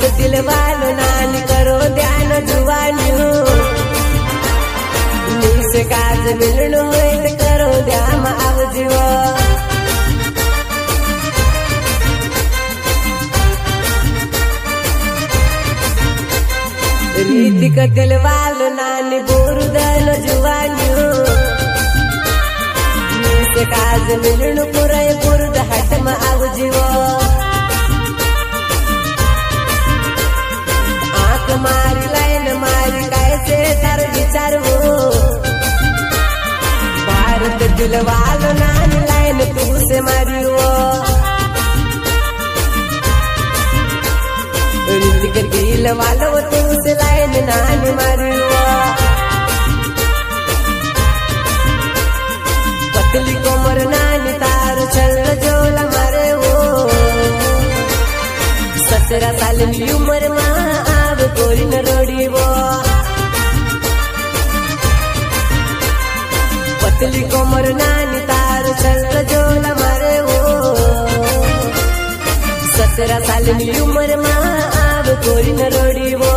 साथ दिलवान नान करो ध्यान जुवान हो से काज मिलणो है करो ध्यान आवजो रीति का दिलवाल नान बोर दान जुवान हो से काज मिलणो पुरा झुलवाल नान लाइन तू से मरियो। के दिल वालो तू से लाइन नान मरियो। पतली कोमर नान तार चल जोला मरे वो सत्रह साल की उम्र माँ आव कोई न रोड पतली कोमर नानी तार चल जो लमरे हो सत्रह साल की उम्र माँ अब कोरी न रोड़ी वो।